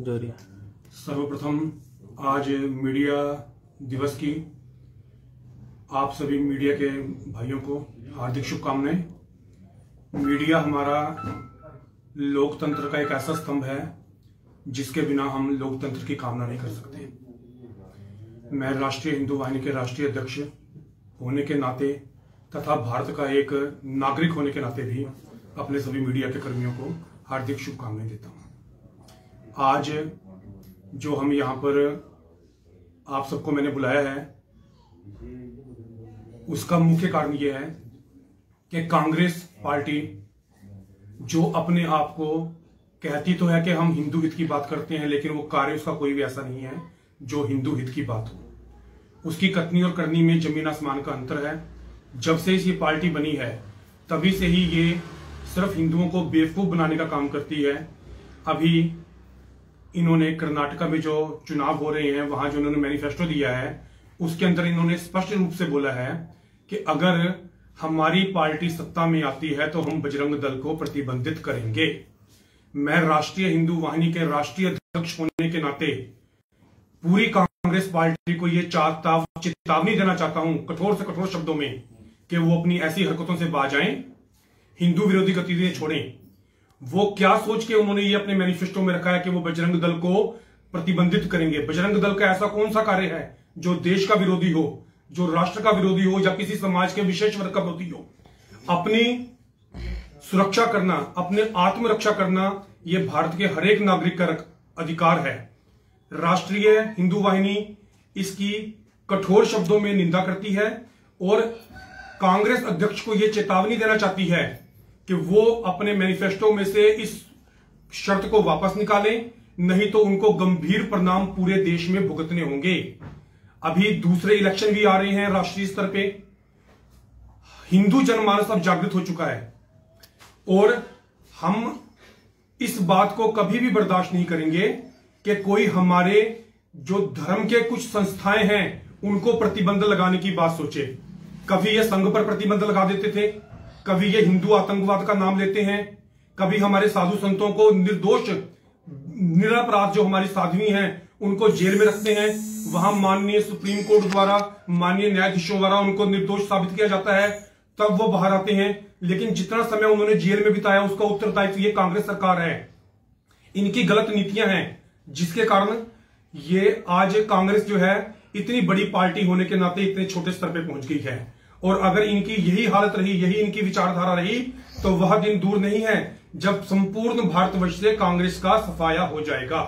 सर्वप्रथम आज मीडिया दिवस की आप सभी मीडिया के भाइयों को हार्दिक शुभकामनाएँ। मीडिया हमारा लोकतंत्र का एक ऐसा स्तंभ है जिसके बिना हम लोकतंत्र की कामना नहीं कर सकते। मैं राष्ट्रीय हिंदू वाहिनी के राष्ट्रीय अध्यक्ष होने के नाते तथा भारत का एक नागरिक होने के नाते भी अपने सभी मीडिया के कर्मियों को हार्दिक शुभकामनाएँ देता हूँ। आज जो हम यहाँ पर आप सबको मैंने बुलाया है, उसका मुख्य कारण यह है कि कांग्रेस पार्टी जो अपने आप को कहती तो है कि हम हिंदू हित की बात करते हैं, लेकिन वो कार्य उसका कोई भी ऐसा नहीं है जो हिंदू हित की बात हो। उसकी कथनी और करनी में ज़मीन आसमान का अंतर है। जब से ये पार्टी बनी है, तभी से ही ये सिर्फ़ हिंदुओं को बेवकूफ़ बनाने का काम करती है। अभी इन्होंने कर्नाटका में जो चुनाव हो रहे हैं, वहाँ जो उन्होंने मैनिफेस्टो दिया है, उसके अंदर इन्होंने स्पष्ट रूप से बोला है कि अगर हमारी पार्टी सत्ता में आती है तो हम बजरंग दल को प्रतिबंधित करेंगे। मैं राष्ट्रीय हिंदू वाहिनी के राष्ट्रीय अध्यक्ष होने के नाते पूरी कांग्रेस पार्टी को यह चाहता चेतावनी देना चाहता हूँ, कठोर से कठोर शब्दों में, कि वो अपनी ऐसी हरकतों से बाज आए, हिंदू विरोधी गतिविधियाँ छोड़ें। वो क्या सोच के उन्होंने ये अपने मैनिफेस्टो में रखा है कि वो बजरंग दल को प्रतिबंधित करेंगे? बजरंग दल का ऐसा कौन सा कार्य है जो देश का विरोधी हो, जो राष्ट्र का विरोधी हो या किसी समाज के विशेष वर्ग का विरोधी हो? अपनी सुरक्षा करना, अपने आत्मरक्षा करना यह भारत के हरेक नागरिक का अधिकार है। राष्ट्रीय हिंदू वाहिनी इसकी कठोर शब्दों में निंदा करती है और कांग्रेस अध्यक्ष को यह चेतावनी देना चाहती है कि वो अपने मैनिफेस्टो में से इस शर्त को वापस निकालें, नहीं तो उनको गंभीर परिणाम पूरे देश में भुगतने होंगे। अभी दूसरे इलेक्शन भी आ रहे हैं राष्ट्रीय स्तर पे। हिंदू जनमानस अब जागृत हो चुका है। और हम इस बात को कभी भी बर्दाश्त नहीं करेंगे कि कोई हमारे जो धर्म के कुछ संस्थाएँ हैं, उनको प्रतिबंध लगाने की बात सोचे। कभी ये संघ पर प्रतिबंध लगा देते थे। कभी ये हिंदू आतंकवाद का नाम लेते हैं, कभी हमारे साधु संतों को निर्दोष, निरापराध जो हमारी साध्वी हैं, उनको जेल में रखते हैं। वहाँ माननीय सुप्रीम कोर्ट द्वारा, माननीय न्यायाधीशों द्वारा उनको निर्दोष साबित किया जाता है, तब वो बाहर आते हैं। लेकिन जितना समय उन्होंने जेल में बिताया, उसका उत्तरदायित्व ये कांग्रेस सरकार है। इनकी गलत नीतियाँ हैं, जिसके कारण ये आज कांग्रेस जो है, इतनी बड़ी पार्टी होने के नाते इतने छोटे स्तर पर पहुँच गई है। और अगर इनकी यही हालत रही, यही इनकी विचारधारा रही तो वह दिन दूर नहीं है जब संपूर्ण भारतवर्ष से कांग्रेस का सफाया हो जाएगा।